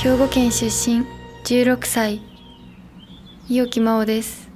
兵庫県出身16歳伊沖木真央です。